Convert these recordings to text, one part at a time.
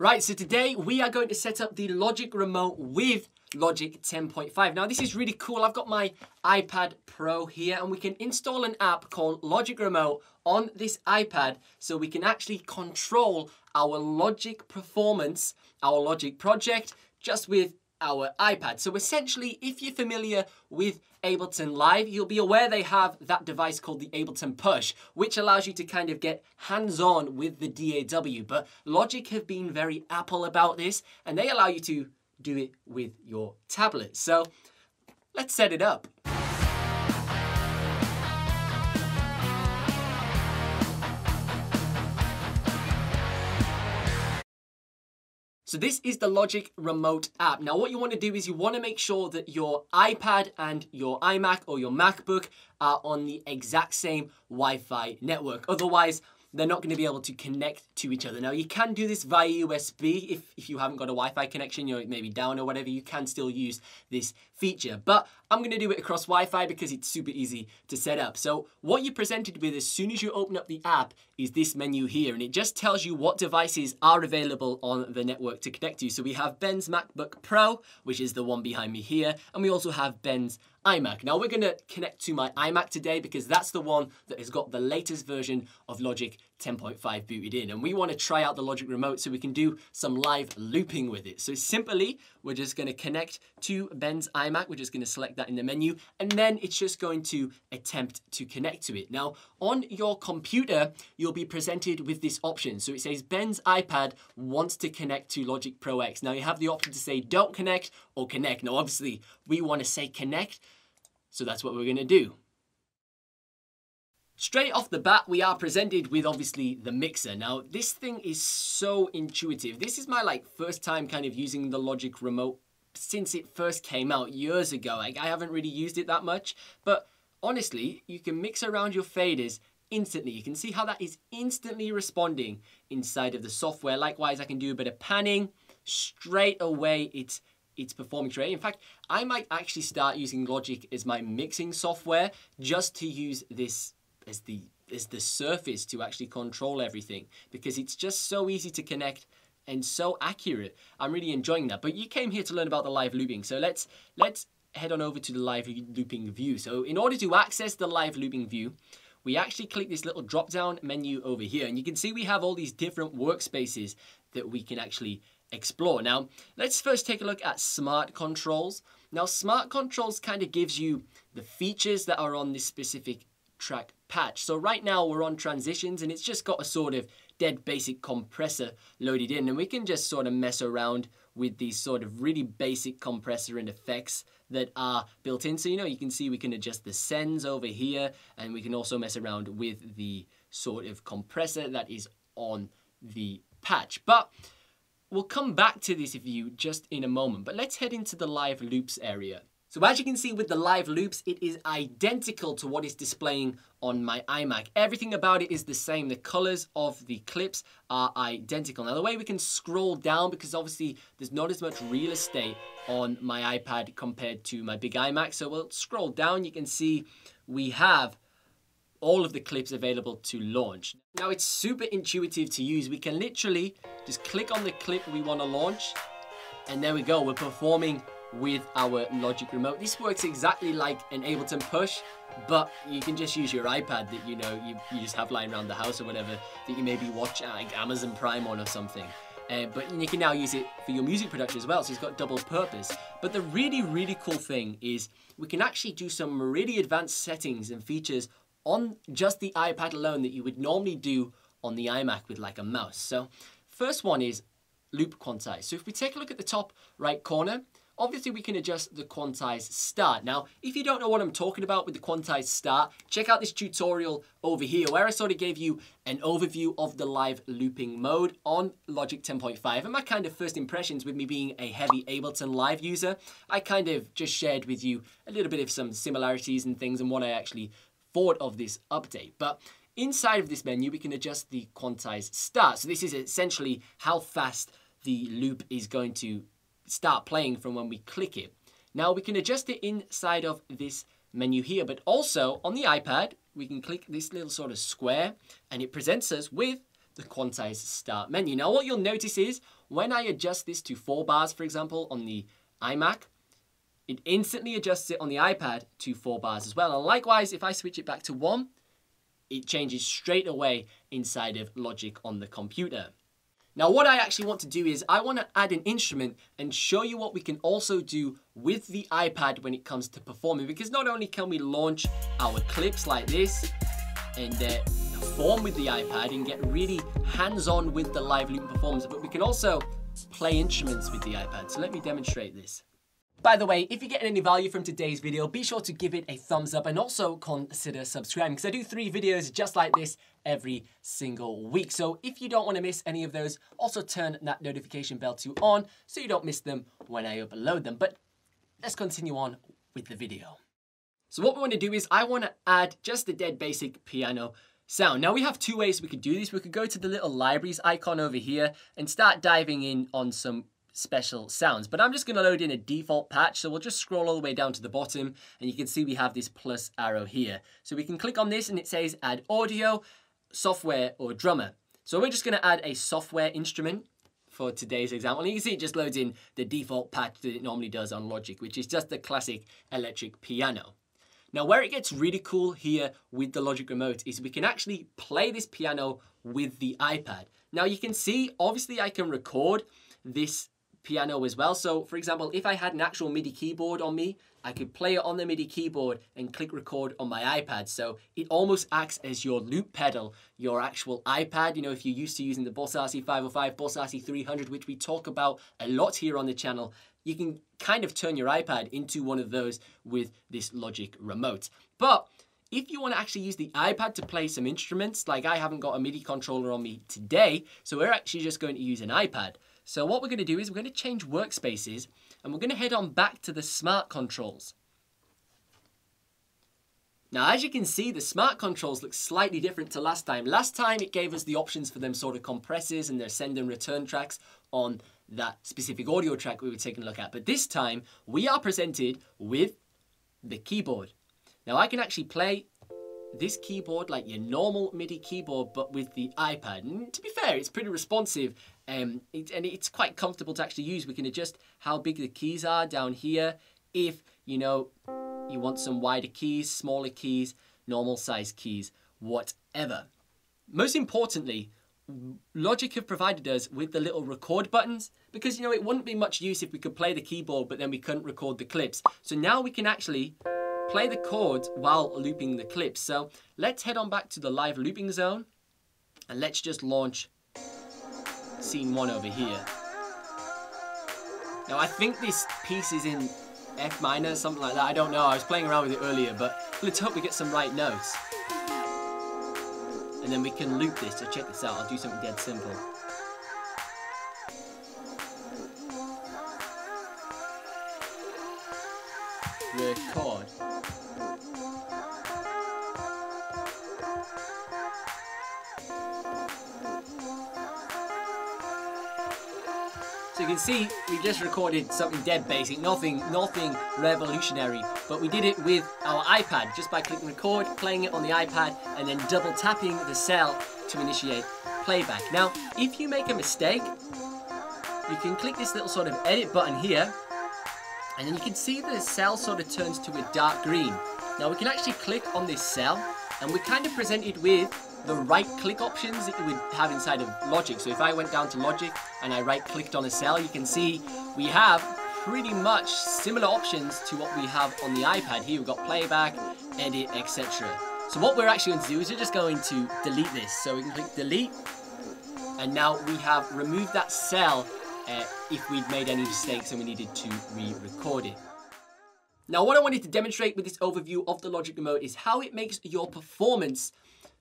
Right, so today we are going to set up the Logic Remote with Logic 10.5. Now this is really cool. I've got my iPad Pro here and we can install an app called Logic Remote on this iPad so we can actually control our Logic performance, our Logic project, just with our iPad. So essentially, if you're familiar with Ableton Live, you'll be aware they have that device called the Ableton Push, which allows you to kind of get hands-on with the DAW. But Logic have been very Apple about this, and they allow you to do it with your tablet. So let's set it up. So this is the Logic Remote app. Now what you want to do is you want to make sure that your iPad and your iMac or your MacBook are on the exact same Wi-Fi network. Otherwise, they're not going to be able to connect to each other. Now, you can do this via USB. If, if you haven't got a Wi-Fi connection, you're maybe down or whatever, you can still use this feature. But I'm going to do it across Wi-Fi because it's super easy to set up. So what you're presented with as soon as you open up the app is this menu here, and it just tells you what devices are available on the network to connect to. So we have Ben's MacBook Pro, which is the one behind me here, and we also have Ben's iMac. Now we're going to connect to my iMac today because that's the one that has got the latest version of Logic 10.5 booted in. And we want to try out the Logic Remote so we can do some live looping with it. So simply, we're just going to connect to Ben's iMac. We're just going to select that in the menu. And then it's just going to attempt to connect to it. Now, on your computer, you'll be presented with this option. So it says Ben's iPad wants to connect to Logic Pro X. Now you have the option to say don't connect or connect. Now obviously we want to say connect. So that's what we're going to do. Straight off the bat, we are presented with obviously the mixer. Now, this thing is so intuitive. This is my like first time kind of using the Logic remote since it first came out years ago. Like I haven't really used it that much, but honestly, you can mix around your faders instantly. You can see how that is instantly responding inside of the software. Likewise, I can do a bit of panning. Straight away, it's it's performing straight. In fact, I might actually start using Logic as my mixing software just to use this as the as the surface to actually control everything because it's just so easy to connect and so accurate. I'm really enjoying that. But you came here to learn about the live looping. So let's let's head on over to the live looping view. So in order to access the live looping view, we actually click this little drop down menu over here and you can see we have all these different workspaces that we can actually explore. Now, let's first take a look at smart controls. Now, smart controls kind of gives you the features that are on this specific track patch. So right now we're on transitions and it's just got a sort of dead basic compressor loaded in and we can just sort of mess around with these sort of really basic compressor and effects that are built in. So you know you can see we can adjust the sends over here and we can also mess around with the sort of compressor that is on the patch. But we'll come back to this view just in a moment. But let's head into the live loops area. So as you can see with the live loops, it is identical to what is displaying on my iMac. Everything about it is the same. The colors of the clips are identical. Now the way we can scroll down, because obviously there's not as much real estate on my iPad compared to my big iMac. So we'll scroll down, you can see we have all of the clips available to launch. Now it's super intuitive to use. We can literally just click on the clip we want to launch and there we go. We're performing with our Logic Remote. This works exactly like an Ableton Push, but you can just use your iPad that you know you, you just have lying around the house or whatever that you maybe watch like Amazon Prime on or something. Uh, but you can now use it for your music production as well, so it's got double purpose. But the really, really cool thing is we can actually do some really advanced settings and features on just the iPad alone that you would normally do on the iMac with like a mouse. So first one is loop quantize. So if we take a look at the top right corner, Obviously, we can adjust the quantize start. Now, if you don't know what I'm talking about with the quantize start, check out this tutorial over here where I sort of gave you an overview of the live looping mode on Logic 10.5 and my kind of first impressions with me being a heavy Ableton Live user. I kind of just shared with you a little bit of some similarities and things and what I actually thought of this update. But inside of this menu, we can adjust the quantize start. So this is essentially how fast the loop is going to start playing from when we click it. Now we can adjust it inside of this menu here, but also on the iPad, we can click this little sort of square and it presents us with the quantize start menu. Now what you'll notice is when I adjust this to four bars, for example, on the iMac, it instantly adjusts it on the iPad to four bars as well. And likewise, if I switch it back to one, it changes straight away inside of Logic on the computer. Now what I actually want to do is I want to add an instrument and show you what we can also do with the iPad when it comes to performing because not only can we launch our clips like this and uh, perform with the iPad and get really hands-on with the live loop performance but we can also play instruments with the iPad. So let me demonstrate this. By the way, if you're getting any value from today's video, be sure to give it a thumbs up and also consider subscribing because I do three videos just like this every single week. So if you don't want to miss any of those, also turn that notification bell to on so you don't miss them when I upload them. But let's continue on with the video. So what we want to do is I want to add just a dead basic piano sound. Now we have two ways we could do this. We could go to the little libraries icon over here and start diving in on some special sounds. But I'm just going to load in a default patch. So we'll just scroll all the way down to the bottom and you can see we have this plus arrow here. So we can click on this and it says add audio, software or drummer. So we're just going to add a software instrument for today's example. And you can see it just loads in the default patch that it normally does on Logic, which is just the classic electric piano. Now where it gets really cool here with the Logic Remote is we can actually play this piano with the iPad. Now you can see, obviously I can record this piano as well. So for example, if I had an actual MIDI keyboard on me, I could play it on the MIDI keyboard and click record on my iPad. So it almost acts as your loop pedal, your actual iPad. You know, if you're used to using the Boss RC505, Boss RC300, which we talk about a lot here on the channel, you can kind of turn your iPad into one of those with this Logic remote. But if you want to actually use the iPad to play some instruments, like I haven't got a MIDI controller on me today, so we're actually just going to use an iPad. So what we're going to do is we're going to change workspaces and we're going to head on back to the smart controls. Now, as you can see, the smart controls look slightly different to last time. Last time, it gave us the options for them sort of compressors and their send and return tracks on that specific audio track we were taking a look at. But this time, we are presented with the keyboard. Now, I can actually play this keyboard like your normal MIDI keyboard, but with the iPad. And to be fair, it's pretty responsive um, and it's quite comfortable to actually use. We can adjust how big the keys are down here. If, you know, you want some wider keys, smaller keys, normal size keys, whatever. Most importantly, Logic have provided us with the little record buttons because, you know, it wouldn't be much use if we could play the keyboard but then we couldn't record the clips. So now we can actually play the chords while looping the clips. So let's head on back to the live looping zone and let's just launch scene one over here. Now I think this piece is in F minor, something like that. I don't know. I was playing around with it earlier, but let's hope we get some right notes. And then we can loop this. So check this out. I'll do something dead simple. Can see we just recorded something dead basic, nothing, nothing revolutionary, but we did it with our iPad just by clicking record, playing it on the iPad, and then double tapping the cell to initiate playback. Now, if you make a mistake, you can click this little sort of edit button here, and then you can see the cell sort of turns to a dark green. Now we can actually click on this cell, and we're kind of presented with the right click options that you would have inside of Logic. So if I went down to Logic and I right clicked on a cell, you can see we have pretty much similar options to what we have on the iPad. Here we've got playback, edit, etc. So what we're actually going to do is we're just going to delete this. So we can click delete and now we have removed that cell uh, if we'd made any mistakes and we needed to re-record it. Now what I wanted to demonstrate with this overview of the Logic Remote is how it makes your performance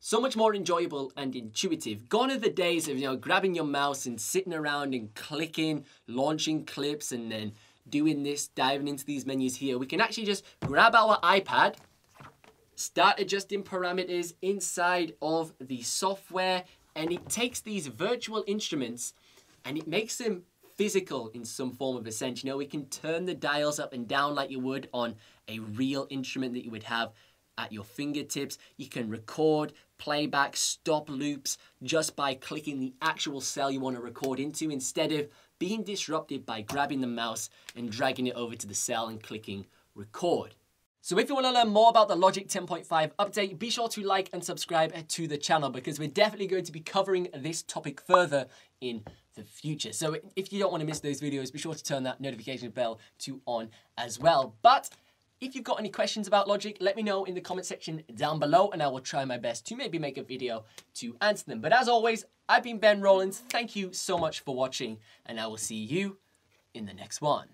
so much more enjoyable and intuitive. Gone are the days of, you know, grabbing your mouse and sitting around and clicking, launching clips and then doing this, diving into these menus here. We can actually just grab our iPad, start adjusting parameters inside of the software, and it takes these virtual instruments and it makes them physical in some form of a sense. You know, we can turn the dials up and down like you would on a real instrument that you would have at your fingertips. You can record, playback, stop loops just by clicking the actual cell you want to record into instead of being disrupted by grabbing the mouse and dragging it over to the cell and clicking record. So if you want to learn more about the Logic 10.5 update, be sure to like and subscribe to the channel because we're definitely going to be covering this topic further in the future. So if you don't want to miss those videos, be sure to turn that notification bell to on as well. But if you've got any questions about Logic, let me know in the comment section down below and I will try my best to maybe make a video to answer them. But as always, I've been Ben Rowlands. Thank you so much for watching and I will see you in the next one.